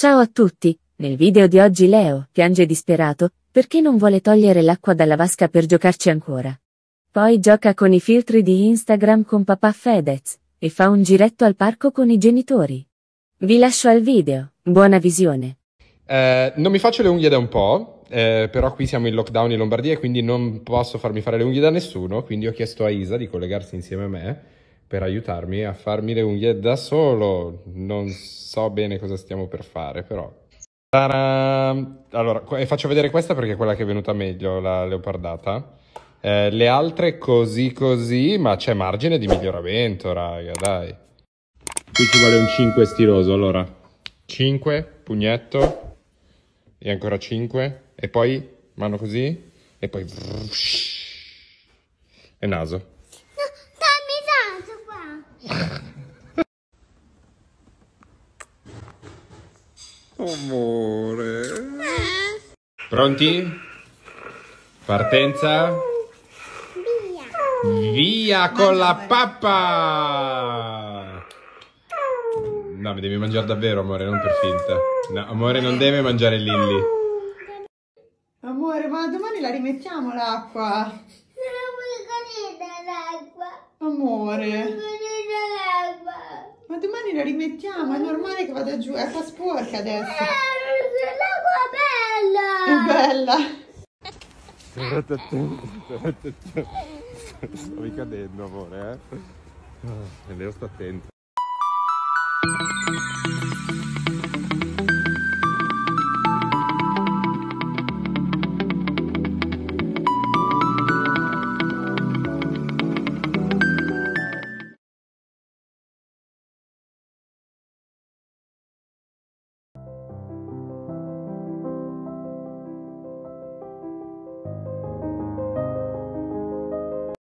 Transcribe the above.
Ciao a tutti! Nel video di oggi Leo piange disperato perché non vuole togliere l'acqua dalla vasca per giocarci ancora. Poi gioca con i filtri di Instagram con papà Fedez e fa un giretto al parco con i genitori. Vi lascio al video, buona visione. Eh, non mi faccio le unghie da un po', eh, però qui siamo in lockdown in Lombardia e quindi non posso farmi fare le unghie da nessuno, quindi ho chiesto a Isa di collegarsi insieme a me per aiutarmi a farmi le unghie da solo. Non so bene cosa stiamo per fare, però. Ta-da! Allora, faccio vedere questa perché è quella che è venuta meglio, la leopardata. Eh, le altre così così, ma c'è margine di miglioramento, raga, dai. Qui ci vuole un 5 stiloso, allora. 5, pugnetto, e ancora 5, e poi mano così, e poi... E naso. Amore. Pronti? Partenza? Via. Via con la pappa! No, mi devi mangiare davvero, amore, non per finta. No, amore, non deve mangiare Lilly. Amore, ma domani la rimettiamo l'acqua. Non vuoi cadere l'acqua. Amore. La rimettiamo, è normale che vada giù, è fa sporca adesso. Eh, l'acqua È bella. bella. Stavi cadendo, amore, eh? Leo sta attento.